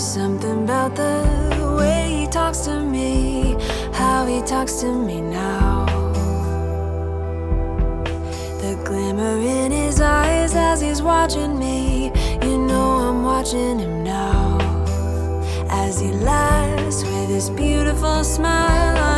There's something about the way he talks to me, how he talks to me now. The glimmer in his eyes as he's watching me, you know I'm watching him now. As he laughs with his beautiful smile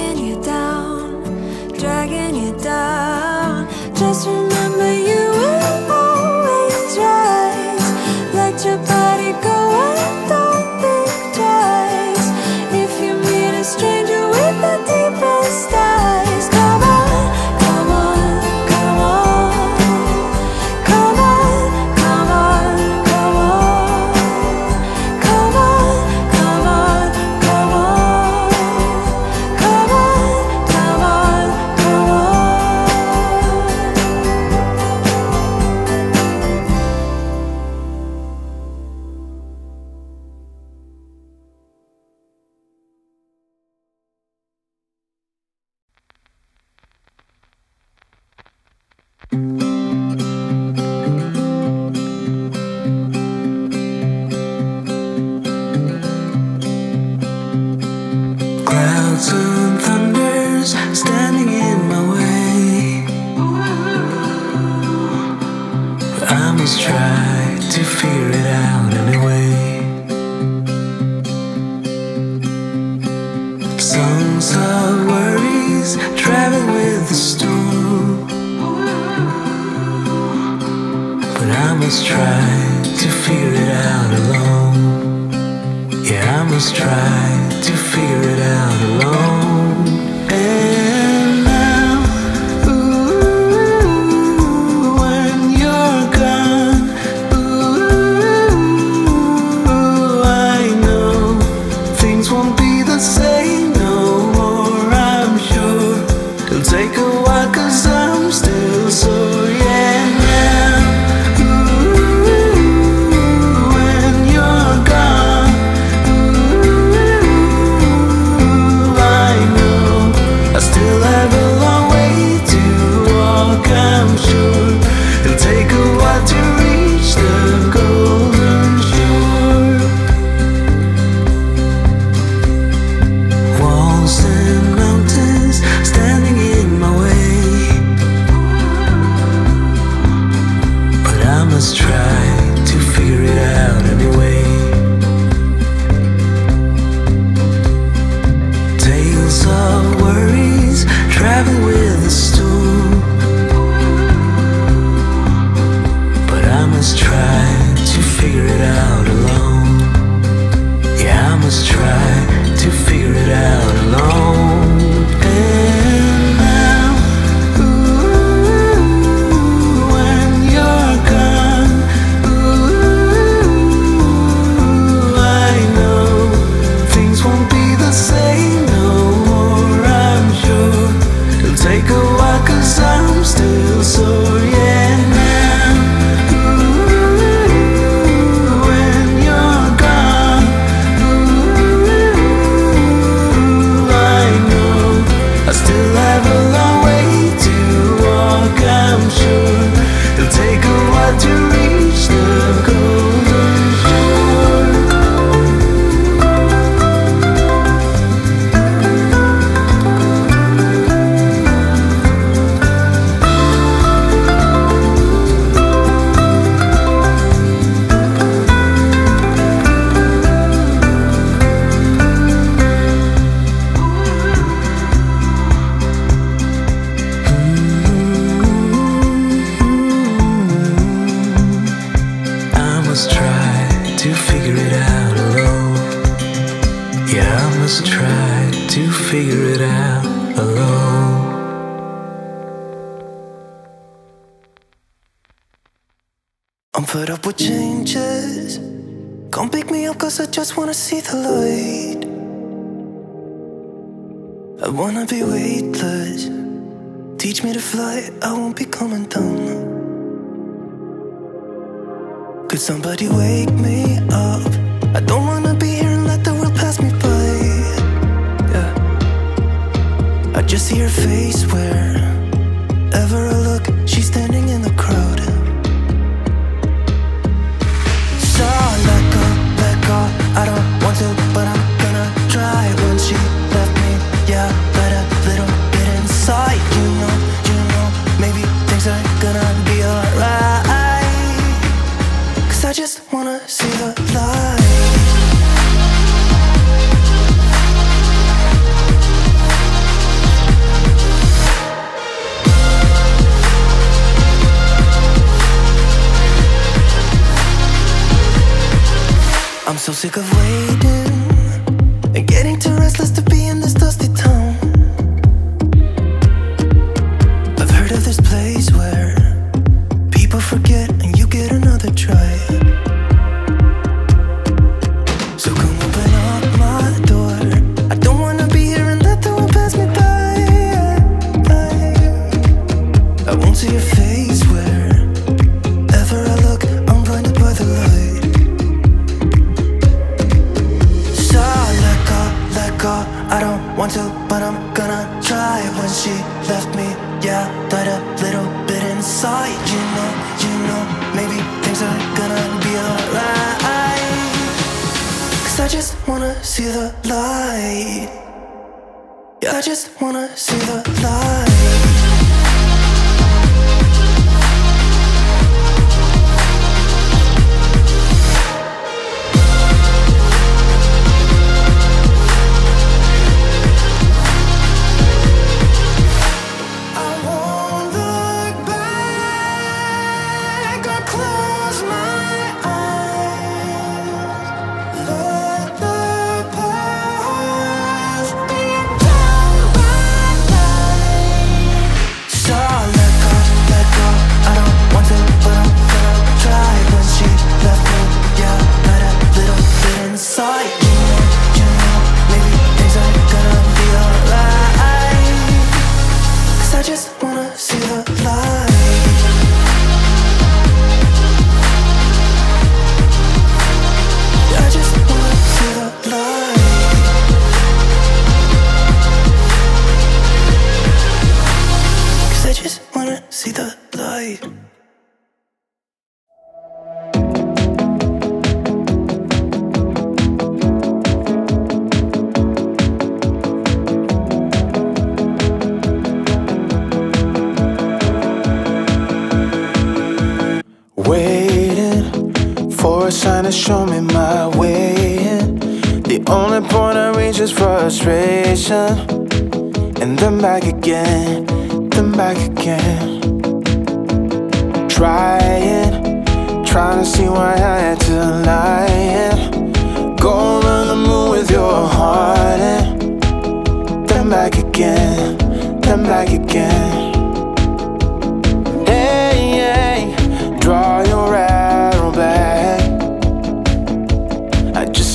can you die?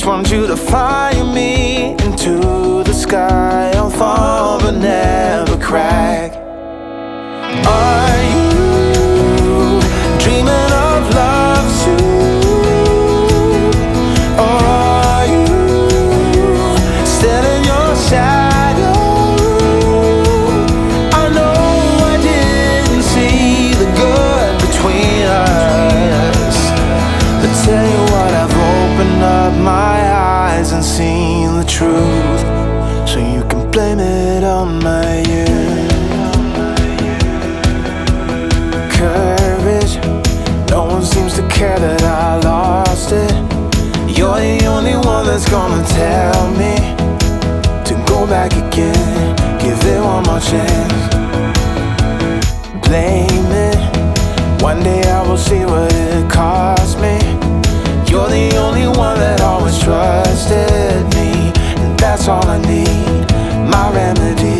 want you to fire me into the sky. I'll fall but never crack. Are you tell me to go back again, give it one more chance. Blame it, one day I will see what it cost me. You're the only one that always trusted me, and that's all I need, my remedy.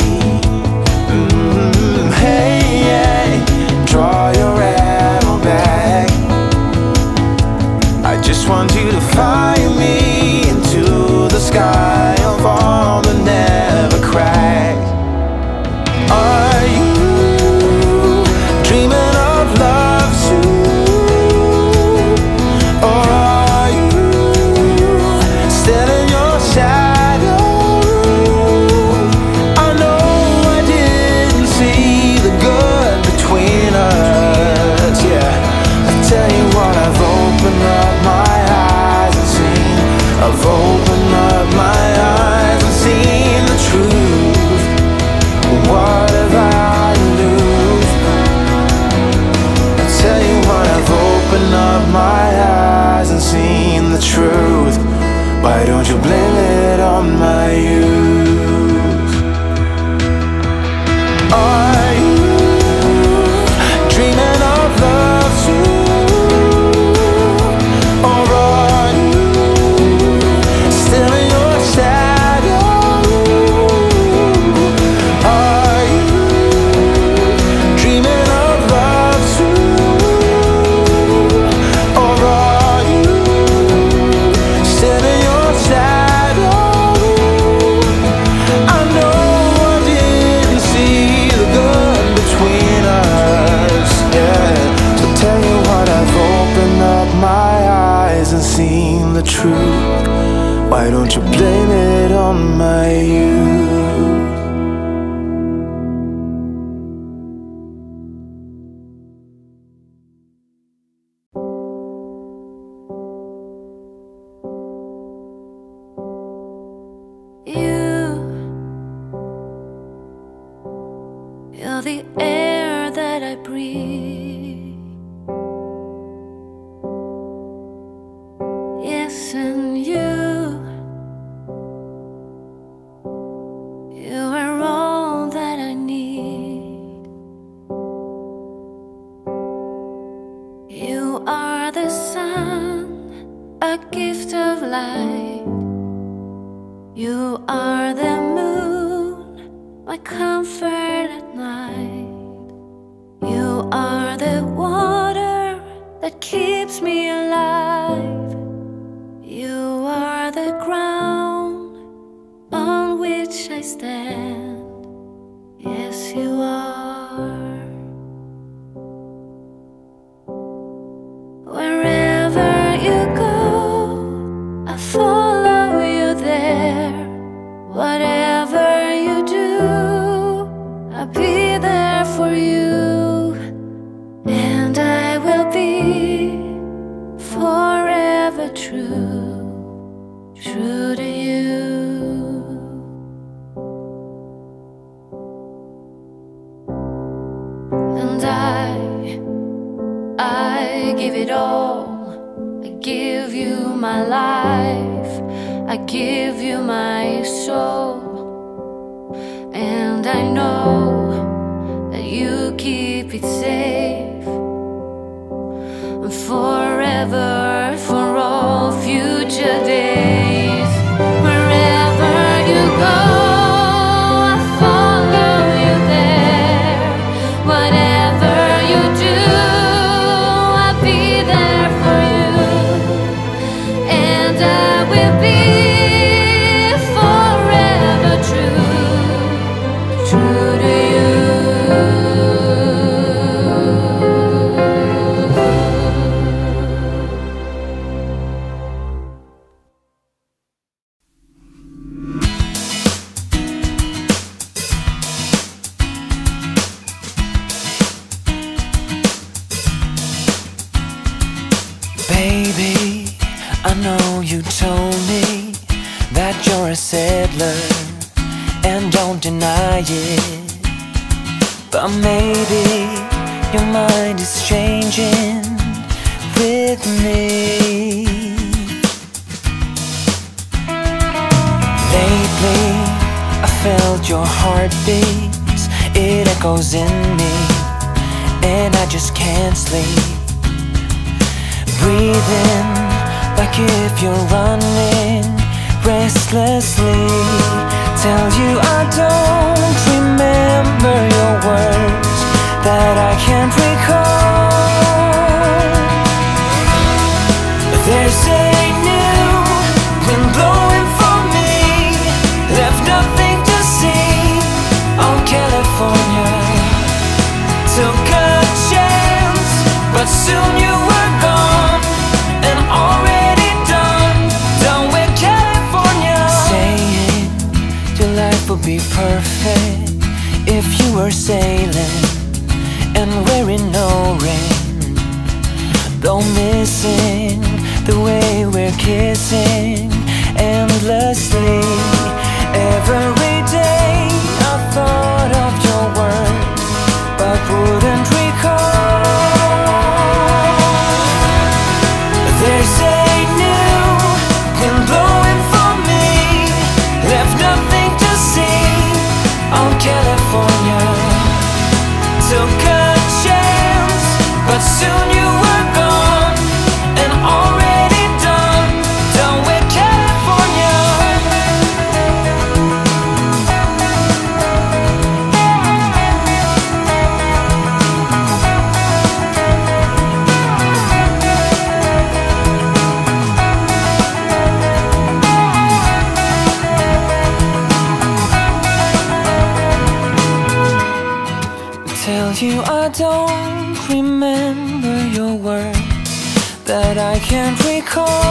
Mm-hmm. Hey, draw your arrow back. I just want you to find me sky. Why don't you blame it on my youth? I know you told me that you're a settler and don't deny it. But maybe your mind is changing with me. Lately, I felt your heartbeats, it echoes in me, and I just can't sleep. Breathing like if you're running restlessly. Tell you I don't remember your words That I can't recall. There's a new wind blowing for me, left nothing to see. All California. Took a chance, but soon you were sailing and wearing no rain Though missing the way we're kissing endlessly Every day I thought of your words But wouldn't can't recall.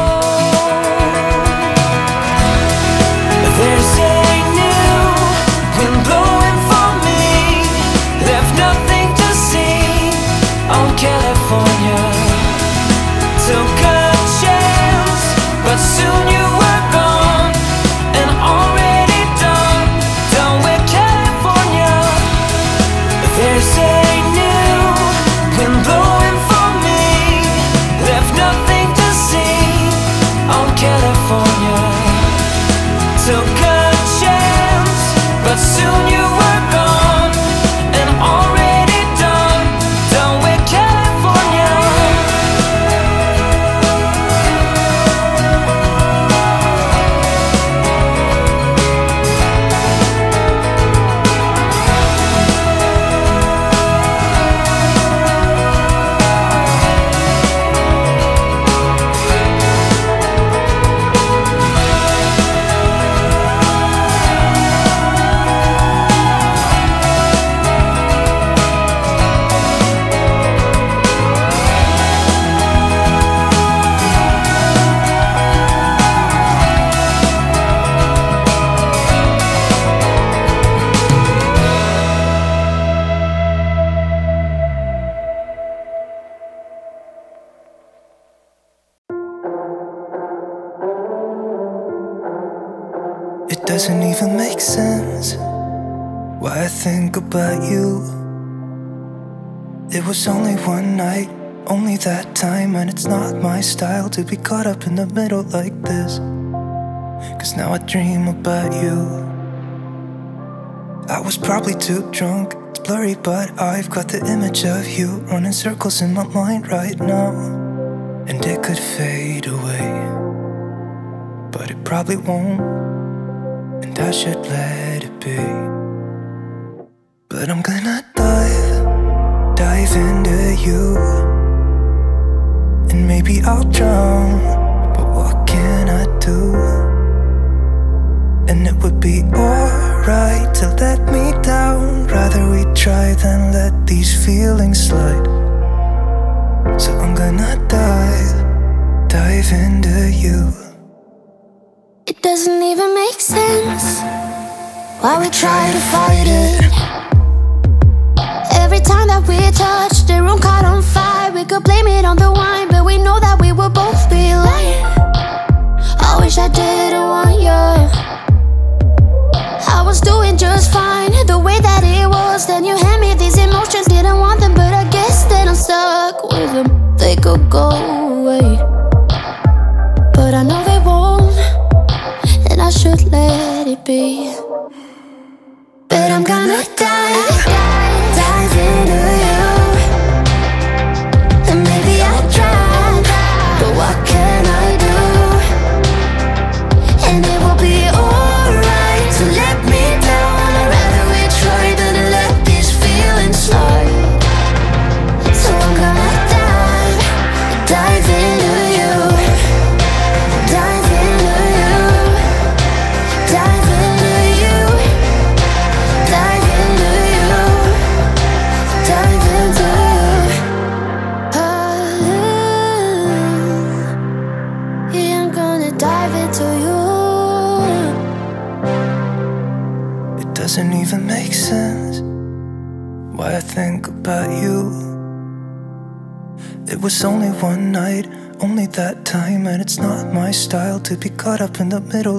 to be caught up in the middle like this. Cause now I dream about you. I was probably too drunk, it's blurry, but I've got the image of you running circles in my mind right now. And it could fade away, but it probably won't. And I should let it be. Up in the middle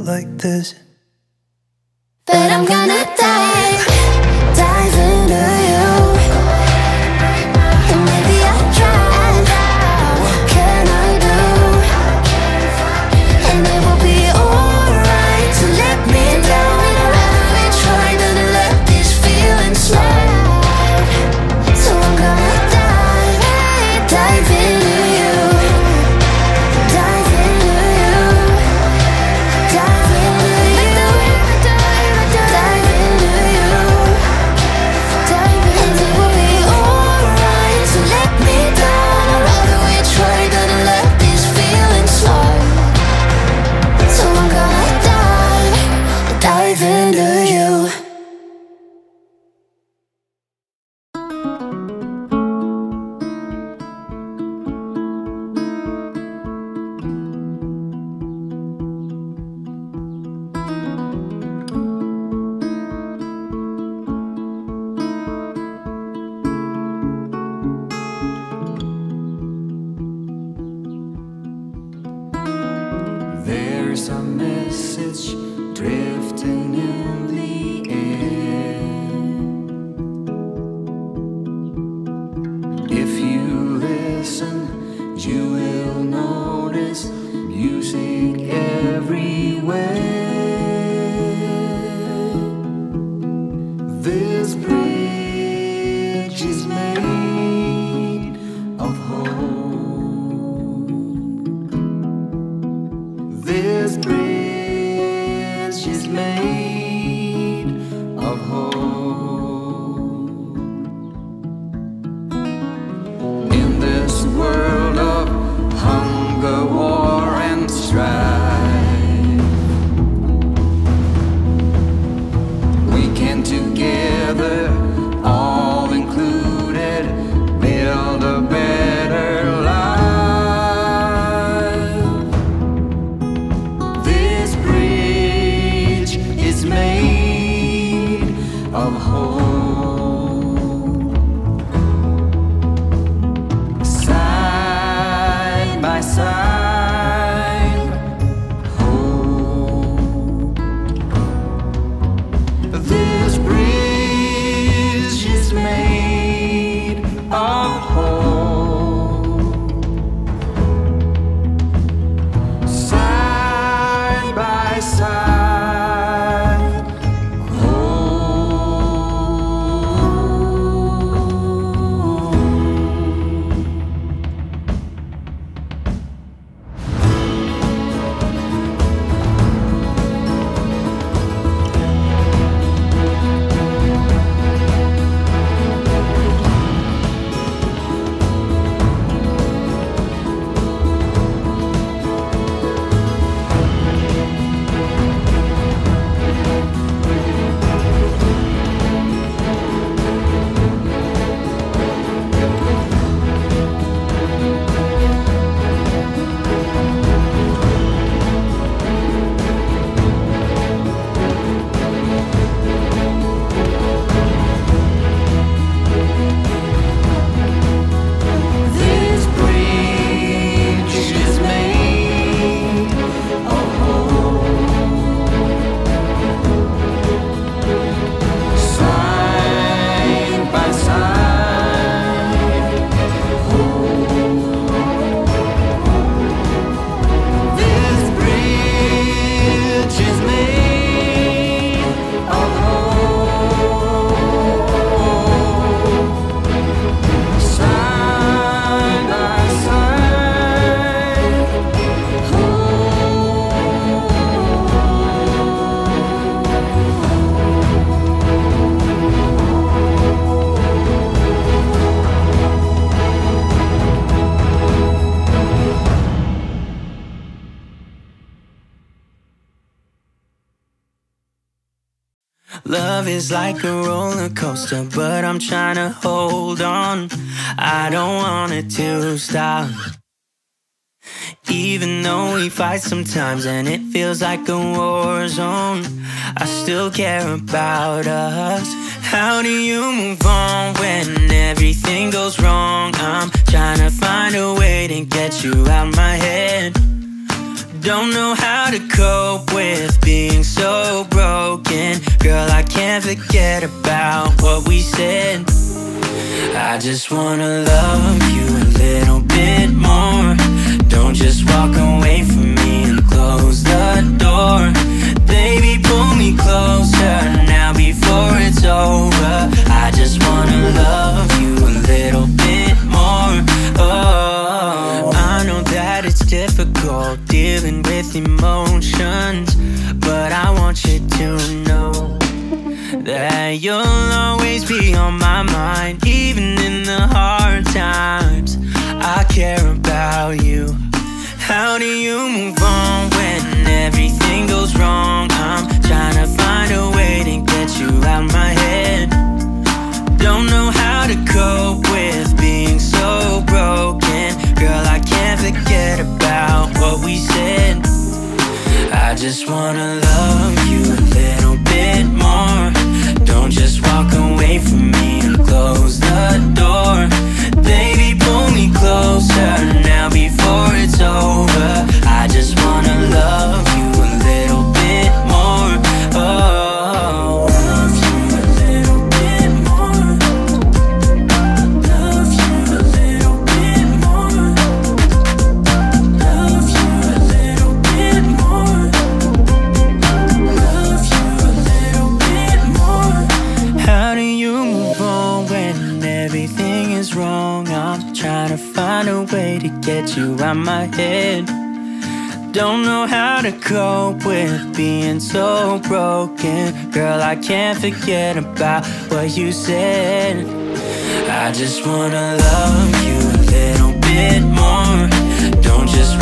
Love is like a roller coaster, but I'm trying to hold on. I don't want it to stop. Even though we fight sometimes and it feels like a war zone, I still care about us. How do you move on when everything goes wrong? I'm trying to find a way to get you out my head. Don't know how to cope with being so broken. Girl, I can't forget about what we said. I just wanna love you a little bit more. Don't just walk away from me and close the door. Baby, pull me closer now before it's over. I just wanna love you a little bit more. Oh, difficult dealing with emotions, but I want you to know that you'll always be on my mind, even in the hard times. I care about you. How do you move on when everything goes wrong? I'm trying to find a way to get you out of my head. Don't know how to cope with being so broken. What we said. I just wanna love you a little bit more. Don't just walk away from me and close the door. Baby, pull me closer now before it's over. I just wanna love get you out my head. Don't know how to cope with being so broken. Girl, I can't forget about what you said. I just wanna love you a little bit more. Don't just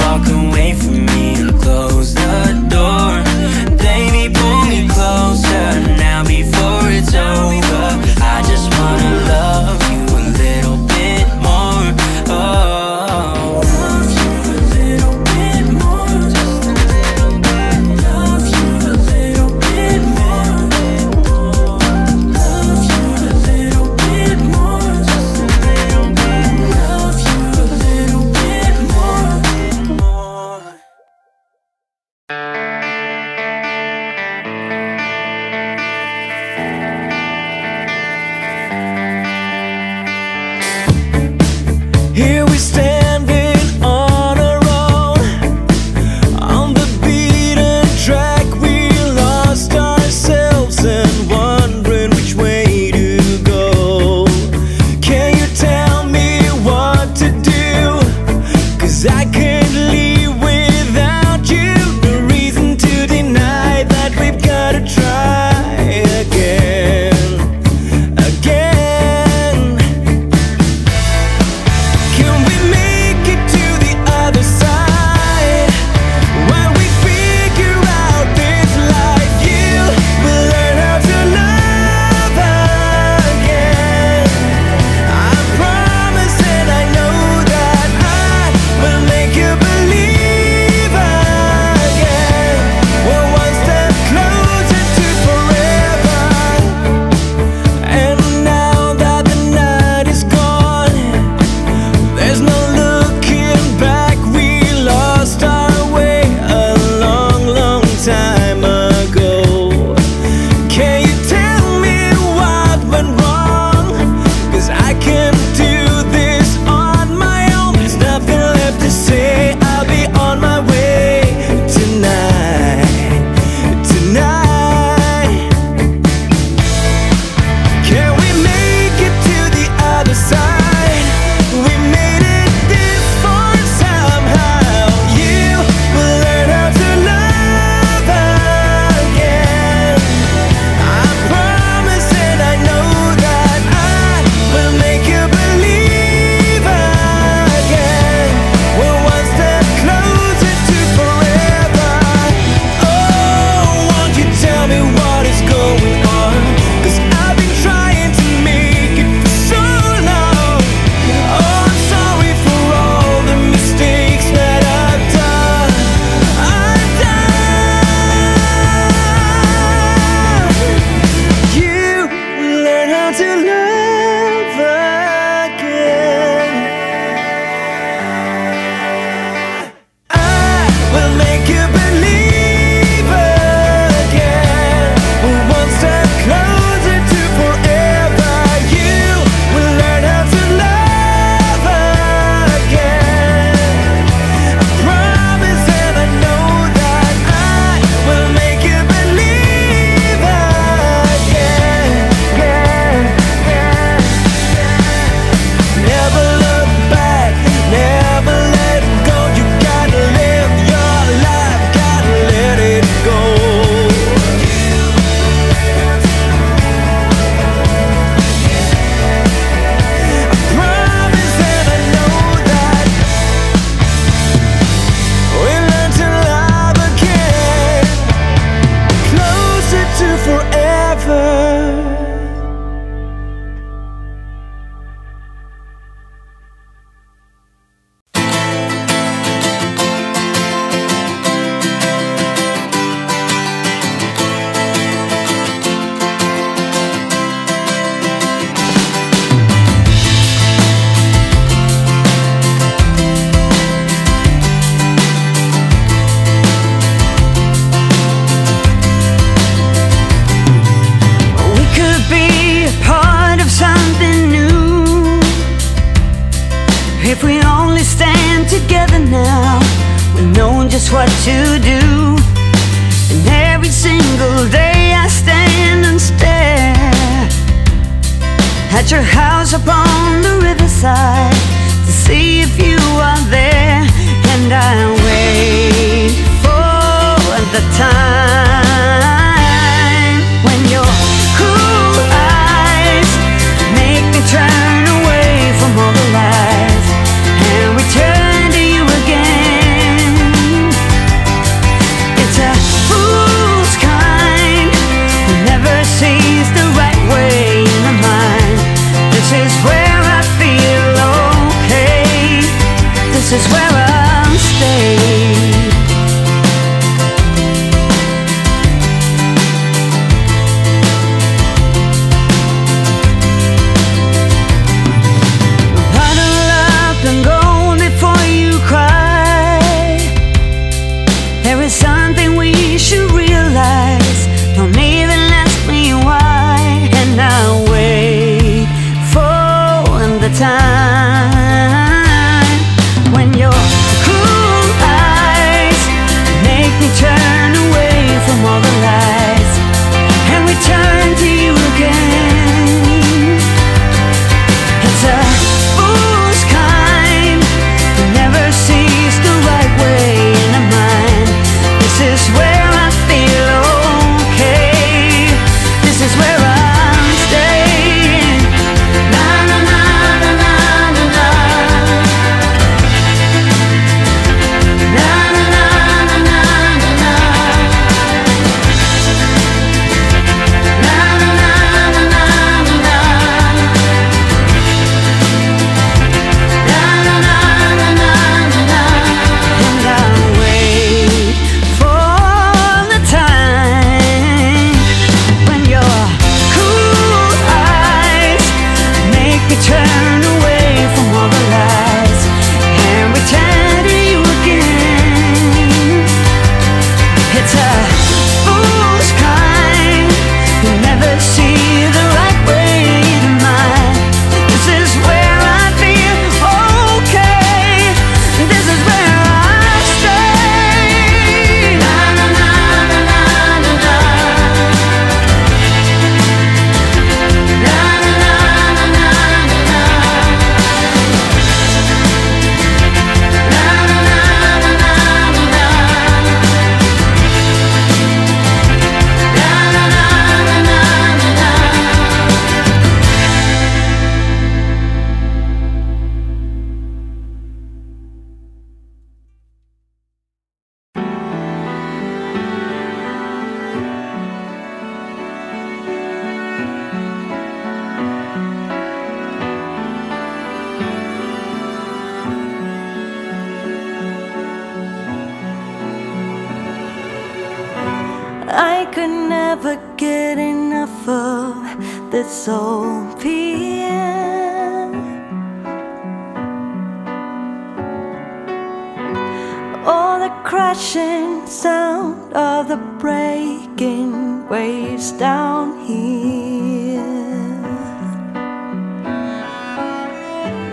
rolling sound of the breaking waves down here.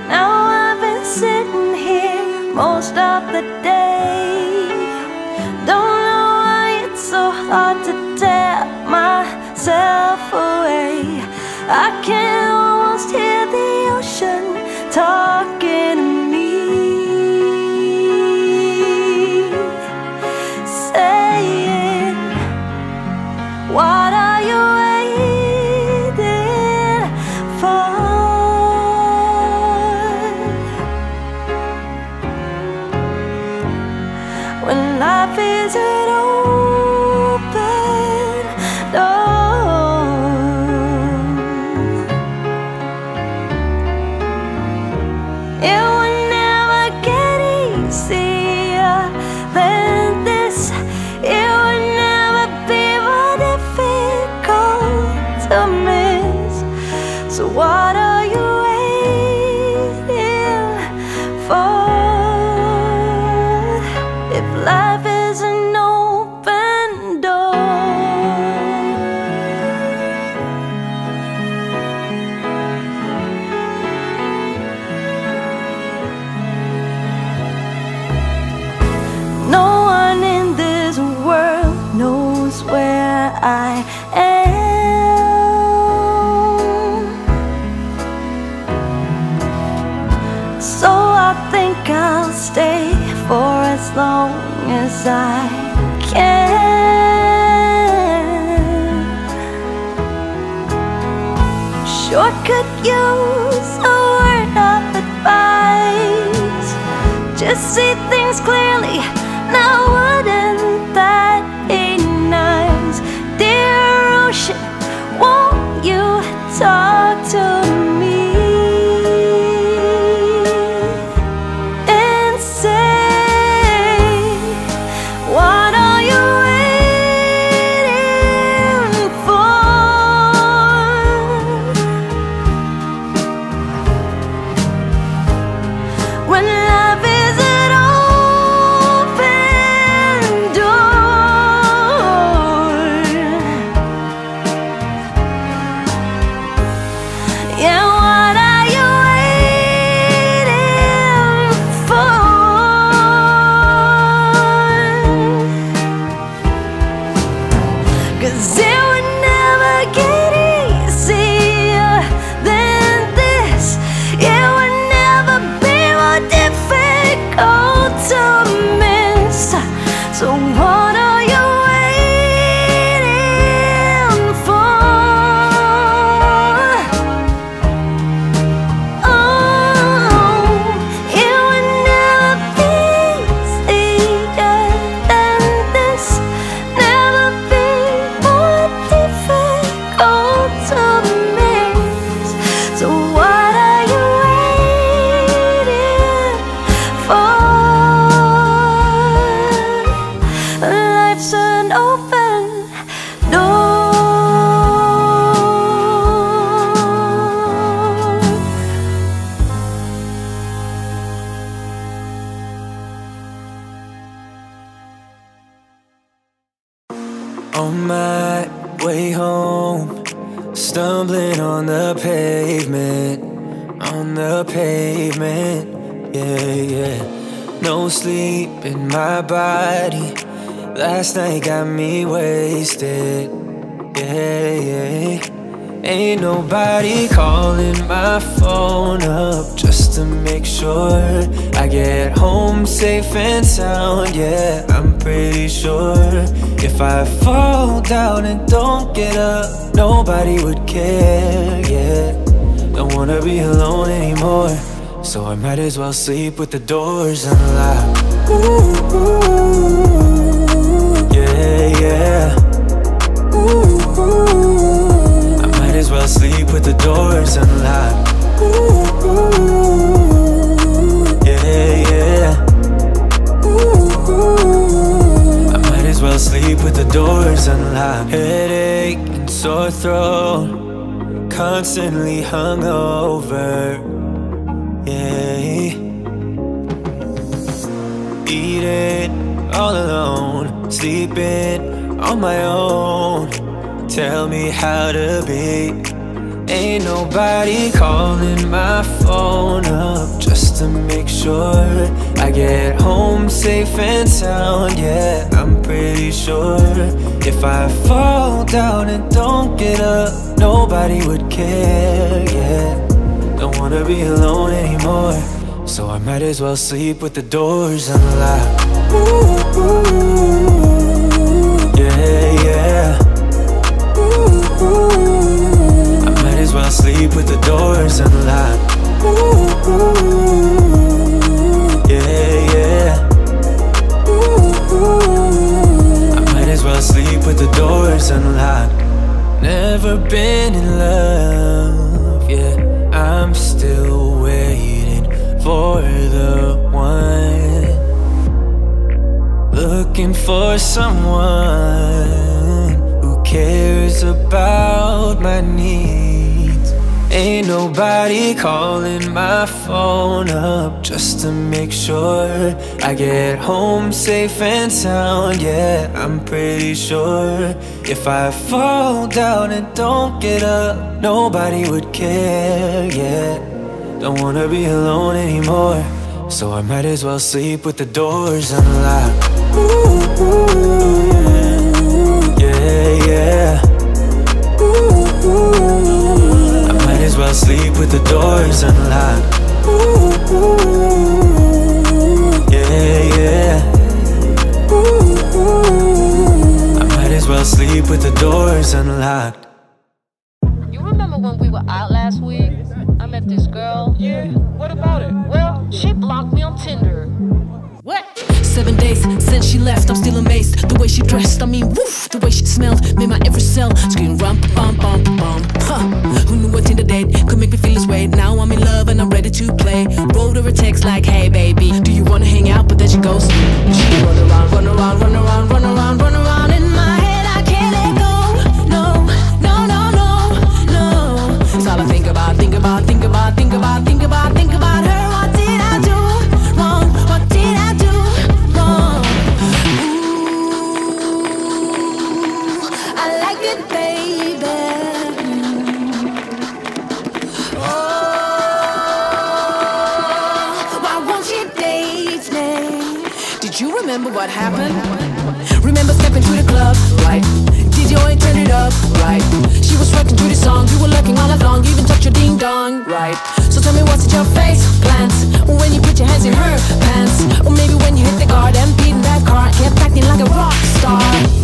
Now I've been sitting here most of the day. Don't know why it's so hard to tear myself away. I can almost hear the ocean talking. As I can. Sure could use a word of advice. Just see things clearly. Now, wouldn't that be nice? Dear ocean, won't you talk I might as well sleep with the doors unlocked. Yeah, yeah. I might as well sleep with the doors unlocked. Yeah, yeah. I might as well sleep with the doors unlocked. Headache and sore throat, constantly hungover. Sleeping on my own. Tell me how to be. Ain't nobody calling my phone up just to make sure I get home safe and sound. Yeah, I'm pretty sure if I fall down and don't get up, nobody would care. Yeah, don't wanna be alone anymore. So I might as well sleep with the doors unlocked. Yeah, sleep with the doors unlocked. Yeah, yeah. I might as well sleep with the doors unlocked. Never been in love, yeah. I'm still waiting for the one. Looking for someone who cares about my needs. Ain't nobody calling my phone up just to make sure I get home safe and sound. Yeah, I'm pretty sure if I fall down and don't get up, nobody would care. Yeah, don't wanna be alone anymore. So I might as well sleep with the doors unlocked. Yeah, Fell sleep with the doors unlocked. Ooh, ooh, Yeah, yeah. Ooh, I might as well sleep with the doors unlocked. You remember when we were out last week? I met this girl. Yeah, what about it? Well, she blocked me on Tinder. What? Seven days since she left, I'm still amazed. The way she dressed, I mean, woof, the way she smelled, made my every cell scream rum, bum, bum, bum. Huh, who knew what Tinder date could make me feel this way? Now I'm in love and I'm ready to play. Wrote her a text like, hey, baby, do you wanna hang out? But then she goes, she run around, run around, run around, run around, run around. what happened? Remember stepping through the club, right? DJ ain't turn it up, right? She was twerking to the song, you were lurking all along, even touched your ding dong, right? So tell me what's in your face, plants? When you put your hands in her pants, or maybe when you hit the guard and beatin' that car, kept acting like a rock star.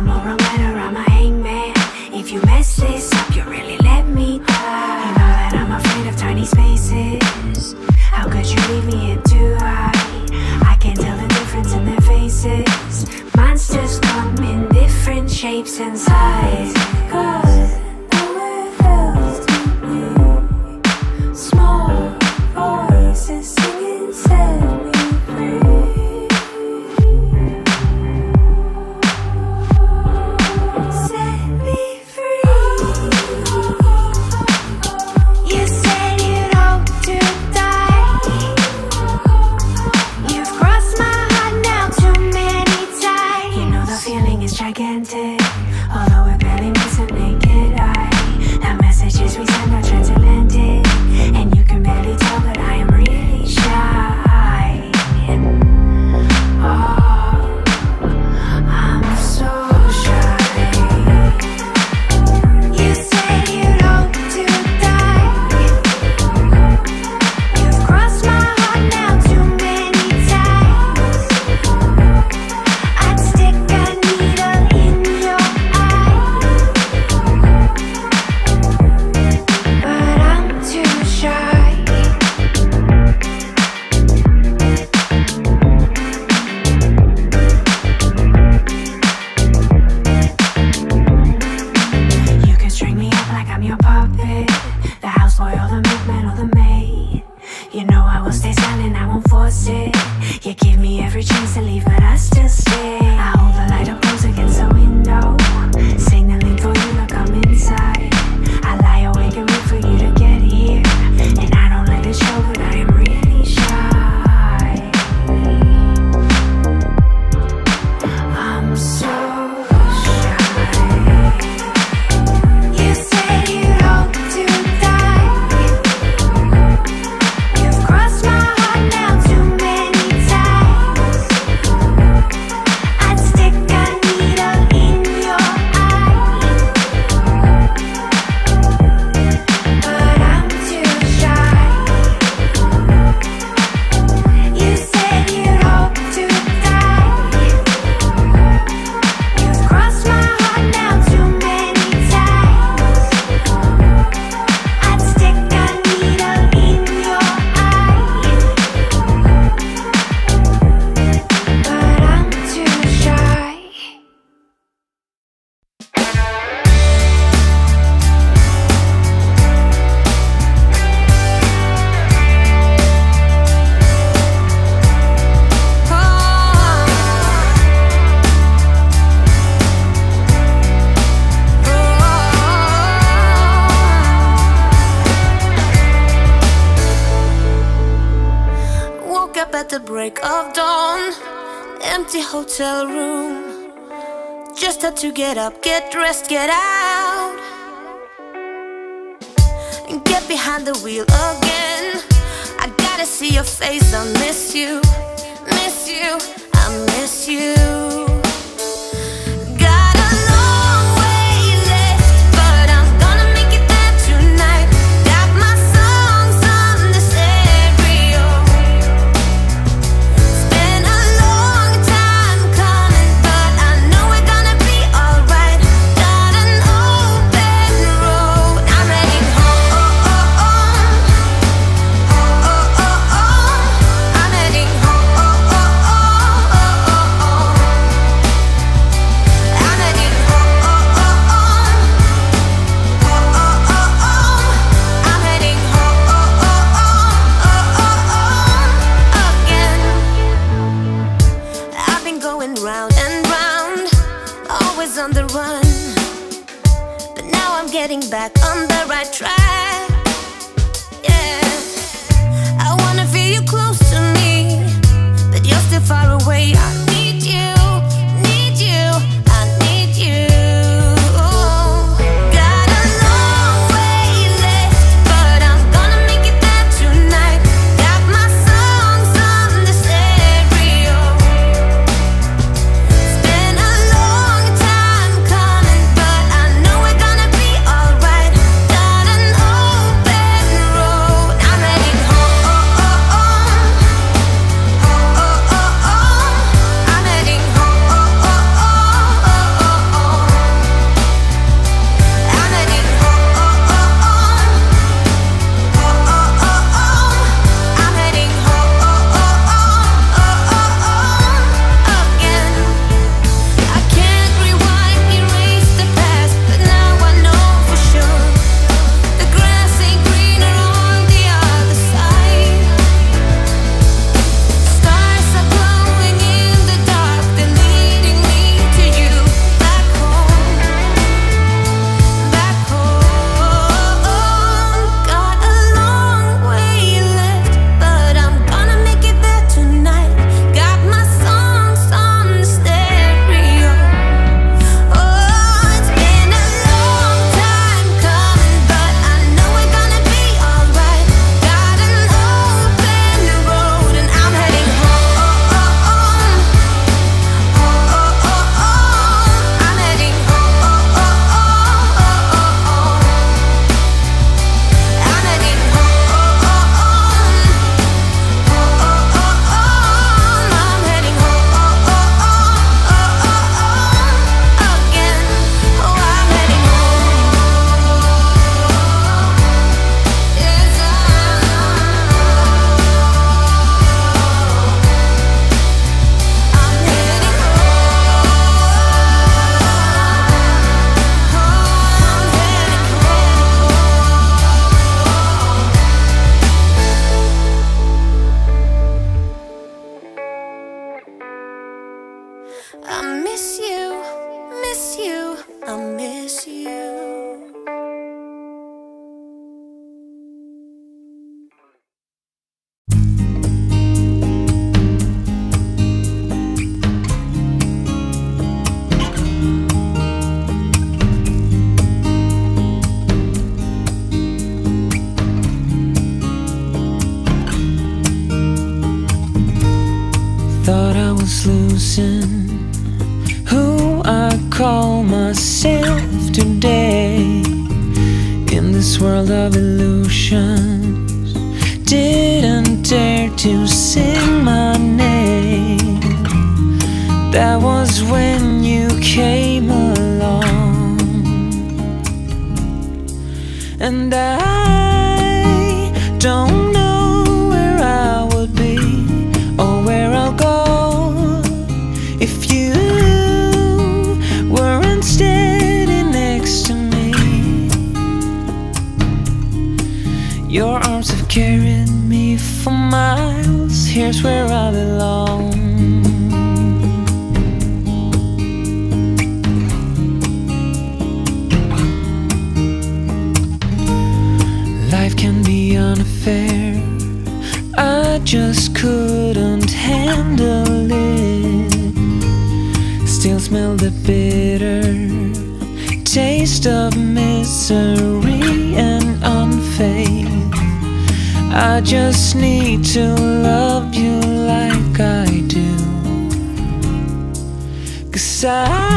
I'm a writer, I'm a hangman. If you mess this up, you really let me down You know that I'm afraid of tiny spaces. How could you leave me in two I? I can't tell the difference in their faces. Monsters come in different shapes and sizes. to get up, get dressed, get out. And get behind the wheel again. I gotta see your face, I miss you, miss you, I miss you. Just couldn't handle it. Still smell the bitter taste of misery and unfaith. I just need to love you like I do. Cause I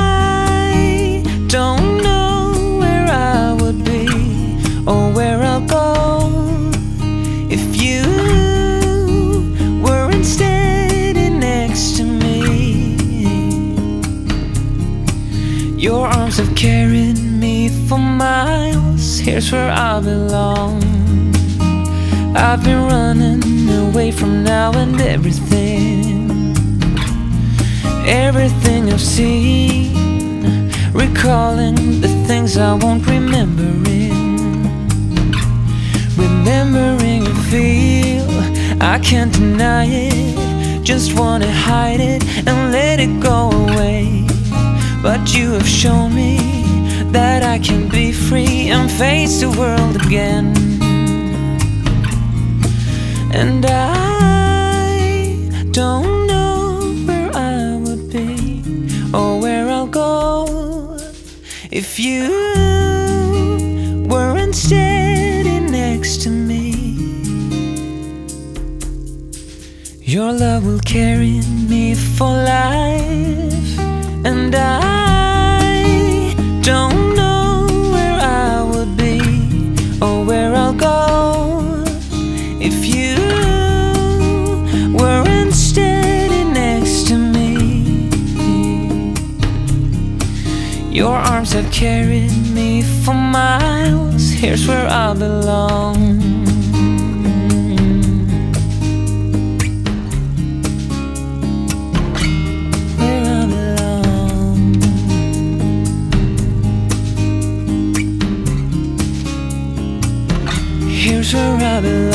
carried me for miles. Here's where I belong. I've been running away from now and everything. Everything I've seen. Recalling the things I won't remember in. Remembering a feel, I can't deny it. Just wanna hide it and let it go away. But you have shown me that I can be free and face the world again. And I don't know where I would be or where I'll go if you weren't standing next to me. Your love will carry me for life, and I Have carried me for miles. Here's where I belong. Where I belong. Here's where I belong.